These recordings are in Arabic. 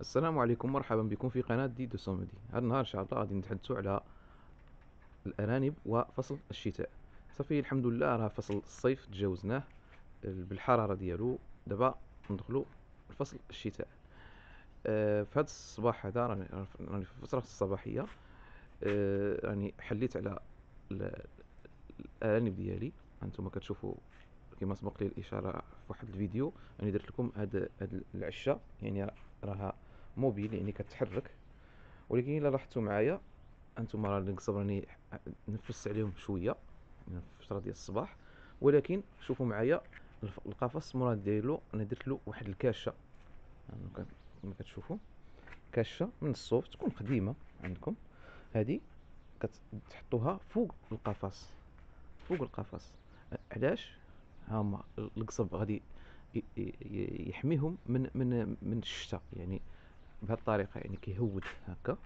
السلام عليكم مرحبا بكم في قناة دي دو سوميدي. هذا النهار إن شاء الله غادي نتحدثوا على الأرانب وفصل الشتاء. صافي الحمد لله راه فصل الصيف تجاوزناه. بالحرارة ديالو دابا ندخلوا لفصل الشتاء. آه في هذا الصباح هذا راني في الفترة الصباحية آه راني حليت على الأرانب ديالي. هانتوما كتشوفوا كما سبق لي الإشارة في واحد الفيديو. راني درت لكم هاد هاد العشة. يعني راها موبيل يعني كتحرك ولكن الا لاحظتوا معايا أنتم راه القصب راني نفست عليهم شوية يعني في الفترة ديال الصباح ولكن شوفوا معايا القفص مراد ديالو أنا درت له واحد الكاشة. يعني كما كتشوفوا كاشة من الصوف تكون قديمة عندكم. هذه كتحطوها فوق القفص فوق القفص. علاش؟ هما القصب غادي يحميهم من من من الشتاء. يعني بهذه الطريقة يعني كيهود هكا.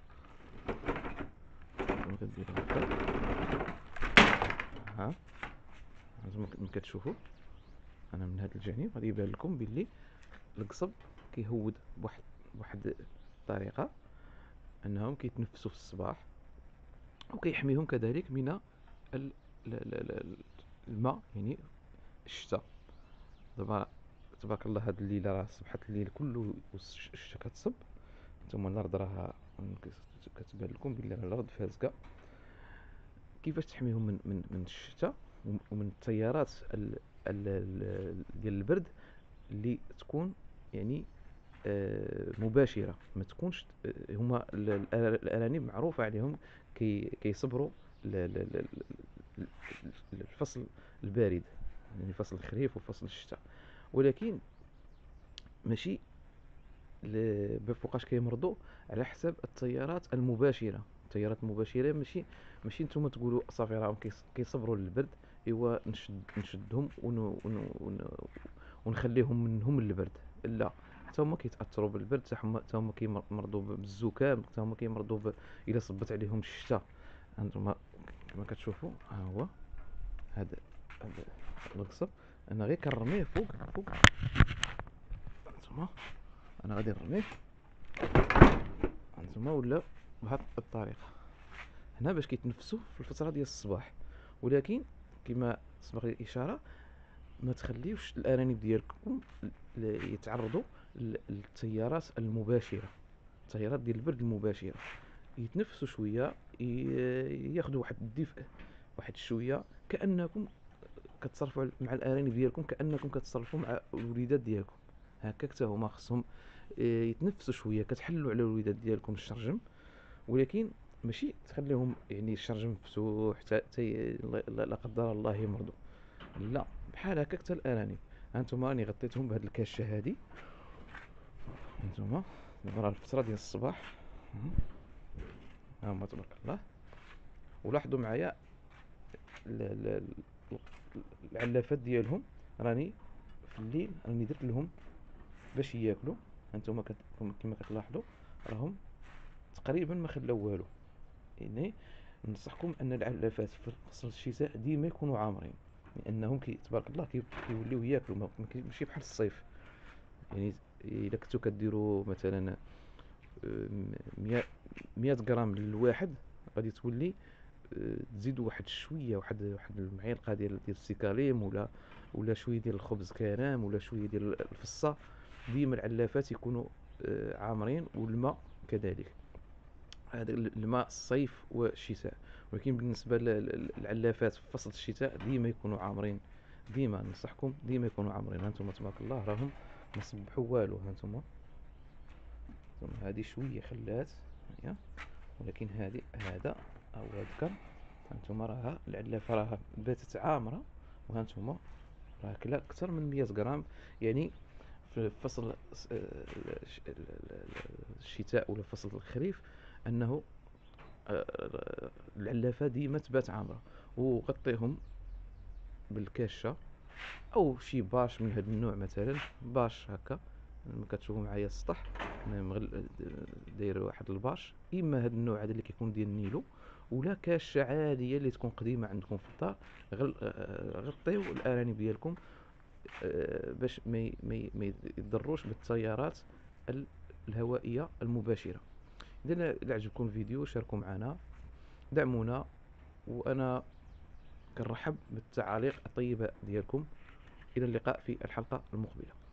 هكا. ها. زعما كتشوفوا أنا من هذا الجانب. غادي يبان لكم باللي القصب كيهود بواحد بواحد الطريقة أنهم كيتنفسوا في الصباح وكيحميهم كذلك من الماء يعني الشتاء. دابا تبارك الله هاد الليلة راه صبحت الليل كله الشتا كتصب. نتوما الأرض راه كتبان لكم بلي الأرض فازكه كيفاش تحميهم من من من الشتاء ومن التيارات ال ال ديال البرد اللي تكون يعني آه، مباشرة. ما تكونش آه، هما الأرانب معروفة عليهم كي كيصبروا الفصل البارد يعني فصل الخريف وفصل الشتاء. ولكن ماشي بفوقاش كيمرضوا على حساب التيارات المباشرة. التيارات المباشرة ماشي ماشي نتوما تقولوا صافي راهم كيصبروا للبرد إيوا نشد نشدهم ون ون ون ونخليهم منهم البرد لا حتى هما كيتأثروا بالبرد حتى هما كيمرضوا بالزكام حتى هما كيمرضوا ب... إلا صبت عليهم الشتاء هانتوما كما كتشوفوا ها هو هذا هذا القصب أنا غير كنرميه فوق فوق. هانتوما أنا غادي نرميه هانتوما ولا بهاد الطريقة. هنا باش كيتنفسوا في الفترة ديال الصباح. ولكن كما سبق الاشاره ما تخليوش الارانب ديالكم يتعرضوا للتيارات المباشرة. التيارات ديال البرد المباشرة. يتنفسوا شوية ياخذوا واحد الدفء واحد شوية. كأنكم كتصرفوا مع الارانب ديالكم كأنكم كتصرفوا مع الوليدات ديالكم. هكاك حتى هما خصهم يتنفسوا شوية كتحلوا على الوليدات ديالكم الشرجم. ولكن ماشي تخليهم يعني الشرجم مفتوح حتى لا قدر الله يمرضوا. لا بحال هكاك حتى الارانب هانتوما راني غطيتهم بهاد الكاشة هادي. هانتوما دابا الفترة ديال الصباح. ها هما تبارك الله. ولاحظوا معايا العلافات ديالهم. راني في الليل راني درت لهم باش ياكلوا. هانتوما كما كتلاحظوا راهم تقريبا ما خلاو والو. يعني ننصحكم أن العلافات في فصل الشتاء ديما يكونوا عامرين. لأنهم كي تبارك الله كيوليو ياكلوا ماشي بحال الصيف. يعني إلا كنتو كديروا مثلا 100 آه، غرام للواحد غادي تولي تزيدوا واحد شوية واحد واحد المعلقة ديال ديال السيكاليم ولا ولا شوية ديال الخبز كرام ولا شوية ديال الفصة. ديما العلافات يكونوا آه، عامرين والماء كذلك. هذا الماء الصيف والشتاء ولكن بالنسبة للعلافات في فصل الشتاء ديما يكونوا عامرين. ديما ننصحكم ديما يكونوا عامرين. هانتوما تبارك الله راهم ما صبحوا والو هانتوما هذه شوية خلات. ولكن هذه هذا أو الذكر هانتوما راه العلافة راه باتت عامرة. وهانتوما راه كلا أكثر من 100 غرام. يعني في فصل الشتاء ولا فصل الخريف أنه آه، العلافة ديما تبات عامرة وغطيهم بالكاشة أو شي باش من هذا النوع مثلا باش هكا ما كتشوفوا معايا السطح داير واحد الباش إما هذا النوع هذا اللي كيكون ديال النيلو ولا كاشة عادية اللي تكون قديمة عندكم في الدار آه، غطيو الأرانب ديالكم آه، باش ما ما يضروش بالتيارات الهوائية المباشرة. إذا عجبكم الفيديو شاركوا معنا دعمونا وأنا كنرحب بالتعاليق الطيبة ديالكم. إلى اللقاء في الحلقة المقبلة.